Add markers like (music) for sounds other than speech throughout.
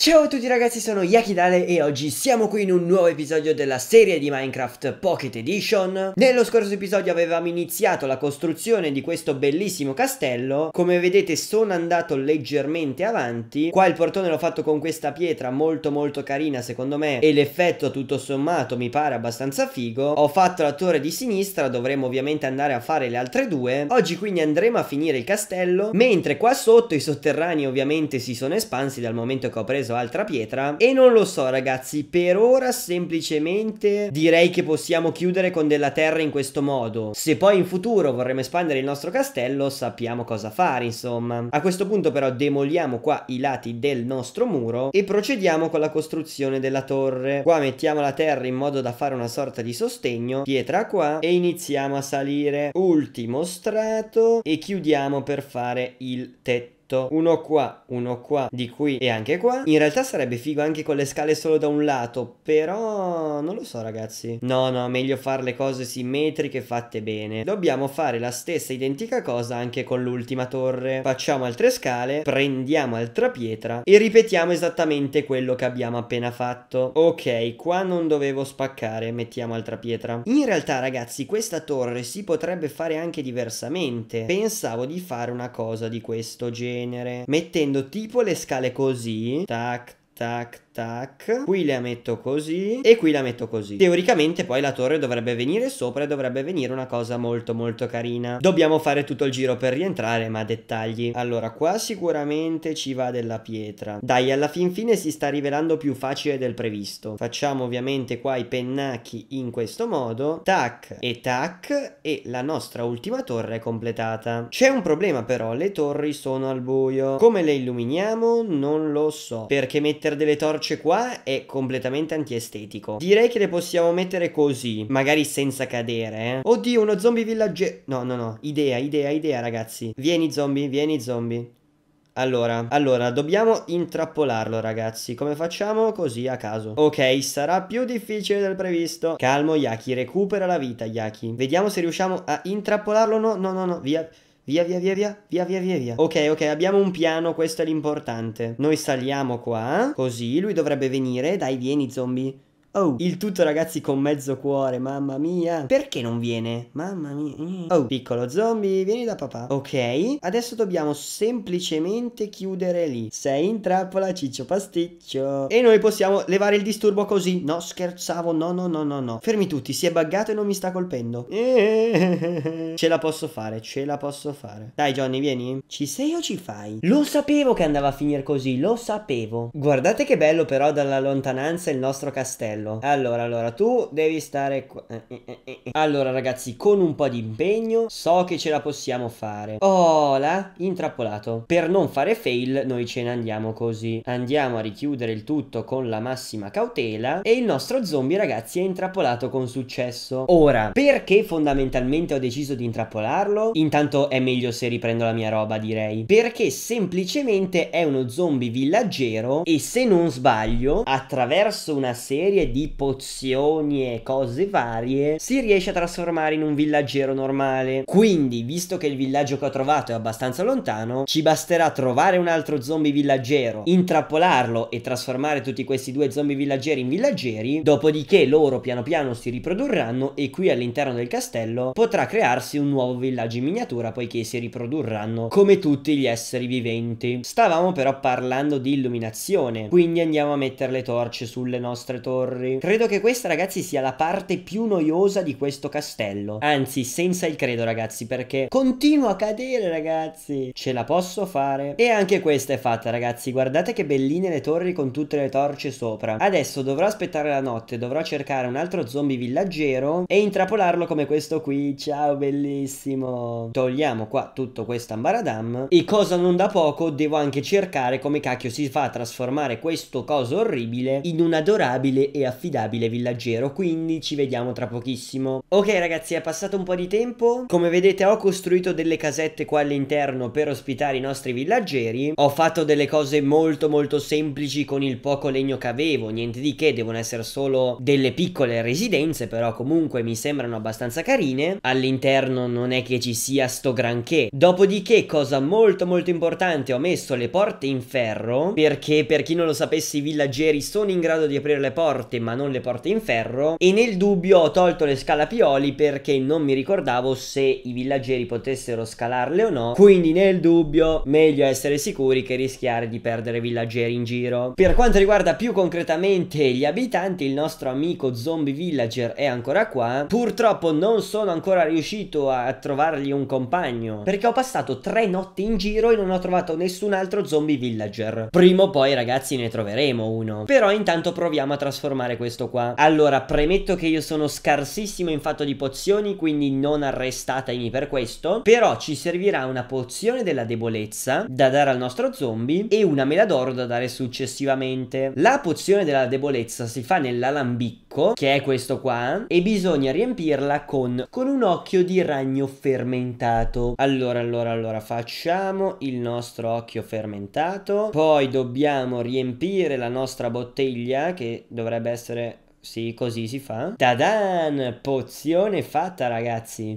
Ciao a tutti ragazzi, sono Yakidale e oggi siamo qui in un nuovo episodio della serie di Minecraft Pocket Edition. Nello scorso episodio avevamo iniziato la costruzione di questo bellissimo castello. Come vedete sono andato leggermente avanti. Qua il portone l'ho fatto con questa pietra molto molto carina secondo me e l'effetto tutto sommato mi pare abbastanza figo. Ho fatto la torre di sinistra, dovremo ovviamente andare a fare le altre due. Oggi quindi andremo a finire il castello, mentre qua sotto i sotterranei ovviamente si sono espansi dal momento che ho preso preso altra pietra. E non lo so ragazzi per ora semplicemente direi che possiamo chiudere con della terra in questo modo. Se poi in futuro vorremmo espandere il nostro castello sappiamo cosa fare insomma. A questo punto però demoliamo qua i lati del nostro muro e procediamo con la costruzione della torre. Qua mettiamo la terra in modo da fare una sorta di sostegno pietra qua e iniziamo a salire. Ultimo strato e chiudiamo per fare il tetto tutto uno qua, uno qua, di qui e anche qua. In realtà sarebbe figo anche con le scale solo da un lato, però non lo so ragazzi. No, no, meglio fare le cose simmetriche fatte bene. Dobbiamo fare la stessa identica cosa anche con l'ultima torre. Facciamo altre scale, prendiamo altra pietra e ripetiamo esattamente quello che abbiamo appena fatto. Ok, qua non dovevo spaccare, mettiamo altra pietra. In realtà ragazzi, questa torre si potrebbe fare anche diversamente. Pensavo di fare una cosa di questo genere genere mettendo tipo le scale così tac tac tac qui la metto così e qui la metto così. Teoricamente poi la torre dovrebbe venire sopra e dovrebbe venire una cosa molto molto carina. Dobbiamo fare tutto il giro per rientrare ma dettagli. Allora qua sicuramente ci va della pietra. Dai alla fin fine si sta rivelando più facile del previsto. Facciamo ovviamente qua i pennacchi in questo modo. Tac e tac e la nostra ultima torre è completata. C'è un problema però le torri sono al buio. Come le illuminiamo? Non lo so. Perché mettere delle torce torce qua è completamente antiestetico. Direi che le possiamo mettere così, magari senza cadere, eh. Oddio, uno zombie villaggero. No, no, no, idea, idea, idea, ragazzi. Vieni zombie, vieni zombie. Allora, allora, dobbiamo intrappolarlo ragazzi Come facciamo? Così a caso Ok, sarà più difficile del previsto Calmo Yaki, recupera la vita Yaki Vediamo se riusciamo a intrappolarlo No, no, no, no, via Via, via, via, via, via, via, via, via. Ok, ok, abbiamo un piano, questo è l'importante. Noi saliamo qua, così, lui dovrebbe venire. Dai, vieni, zombie. Oh, il tutto ragazzi con mezzo cuore, mamma mia. Perché non viene? Mamma mia. Oh, piccolo zombie, vieni da papà. Ok, adesso dobbiamo semplicemente chiudere lì. Sei in trappola, ciccio pasticcio. E noi possiamo levare il disturbo così. No, scherzavo, no, no, no, no, no. Fermi tutti, si è buggato e non mi sta colpendo. (laughs) ce la posso fare, ce la posso fare. Dai Johnny, vieni. Ci sei o ci fai? Lo sapevo che andava a finire così, lo sapevo. Guardate che bello però dalla lontananza il nostro castello bello. Allora, allora, tu devi stare qua. Eh, eh, eh, allora, ragazzi, con un po' di impegno, so che ce la possiamo fare. Oh, là, intrappolato. Per non fare fail, noi ce ne andiamo così. Andiamo a richiudere il tutto con la massima cautela. E il nostro zombie, ragazzi, è intrappolato con successo. Ora, perché fondamentalmente ho deciso di intrappolarlo? Intanto è meglio se riprendo la mia roba, direi. Perché semplicemente è uno zombie villaggero e se non sbaglio, attraverso una serie di pozioni e cose varie, si riesce a trasformare in un villaggero normale. Quindi, visto che il villaggio che ho trovato è abbastanza lontano, ci basterà trovare un altro zombie villaggero, intrappolarlo e trasformare tutti questi due zombie villaggeri in villaggeri, dopodiché loro piano piano si riprodurranno e qui all'interno del castello potrà crearsi un nuovo villaggio in miniatura poiché si riprodurranno come tutti gli esseri viventi. Stavamo però parlando di illuminazione, quindi andiamo a mettere le torce sulle nostre torri torri. Credo che questa ragazzi sia la parte più noiosa di questo castello. Anzi, senza il credo ragazzi, perché continuo a cadere ragazzi. Ce la posso fare. E anche questa è fatta ragazzi. Guardate che belline le torri con tutte le torce sopra. Adesso dovrò aspettare la notte, dovrò cercare un altro zombie villaggero e intrappolarlo come questo qui. Ciao bellissimo. Togliamo qua tutto questo ambaradam. E cosa non da poco, devo anche cercare come cacchio si fa a trasformare questo coso orribile in un adorabile e affidabile villaggero, quindi ci vediamo tra pochissimo. Ok ragazzi, è passato un po' di tempo. Come vedete ho costruito delle casette qua all'interno per ospitare i nostri villaggeri. Ho fatto delle cose molto molto semplici con il poco legno che avevo, niente di che, devono essere solo delle piccole residenze, però comunque mi sembrano abbastanza carine. All'interno non è che ci sia sto granché. Dopodiché, cosa molto molto importante, ho messo le porte in ferro, perché per chi non lo sapesse i villaggeri sono in grado di aprire le porte, ma non le porte in ferro. E nel dubbio ho tolto le scalapioli perché non mi ricordavo se i villaggeri potessero scalarle o no. Quindi nel dubbio, meglio essere sicuri che rischiare di perdere villaggeri in giro. Per quanto riguarda più concretamente gli abitanti, il nostro amico zombie villager è ancora qua. Purtroppo non sono ancora riuscito a trovargli un compagno perché ho passato tre notti in giro e non ho trovato nessun altro zombie villager. Prima o poi ragazzi ne troveremo uno. Però intanto proviamo a trasformare questo qua. Allora, premetto che io sono scarsissimo in fatto di pozioni, quindi non arrestatemi per questo. Però ci servirà una pozione della debolezza da dare al nostro zombie e una mela d'oro da dare successivamente. La pozione della debolezza si fa nell'alambicco, che è questo qua, e bisogna riempirla con, con un occhio di ragno fermentato. Allora, allora, allora, facciamo il nostro occhio fermentato. Poi dobbiamo riempire la nostra bottiglia, che dovrebbe essere... Sì, così si fa. Tadan! Pozione fatta, ragazzi.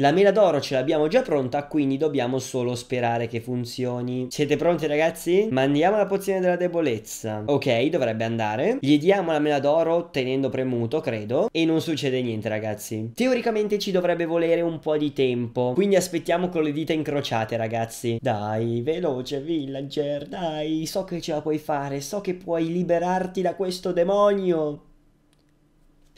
La mela d'oro ce l'abbiamo già pronta, quindi dobbiamo solo sperare che funzioni. Siete pronti ragazzi? Mandiamo la pozione della debolezza. Ok, dovrebbe andare. Gli diamo la mela d'oro tenendo premuto, credo. E non succede niente ragazzi. Teoricamente ci dovrebbe volere un po' di tempo. Quindi aspettiamo con le dita incrociate ragazzi. Dai, veloce villager, dai. So che ce la puoi fare, so che puoi liberarti da questo demonio.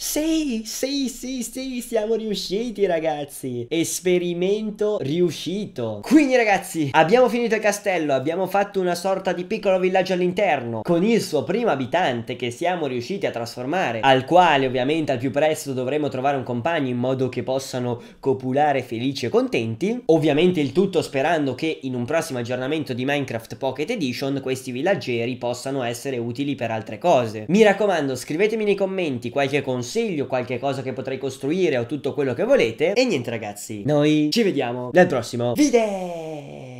Sì, sì, sì, sì, siamo riusciti ragazzi. Esperimento riuscito. Quindi ragazzi, abbiamo finito il castello, abbiamo fatto una sorta di piccolo villaggio all'interno con il suo primo abitante che siamo riusciti a trasformare, al quale ovviamente al più presto dovremo trovare un compagno in modo che possano copulare felici e contenti. Ovviamente il tutto sperando che in un prossimo aggiornamento di Minecraft Pocket Edition questi villaggeri possano essere utili per altre cose. Mi raccomando, scrivetemi nei commenti qualche consiglio consiglio, qualche cosa che potrei costruire o tutto quello che volete. E niente ragazzi, noi ci vediamo nel prossimo video.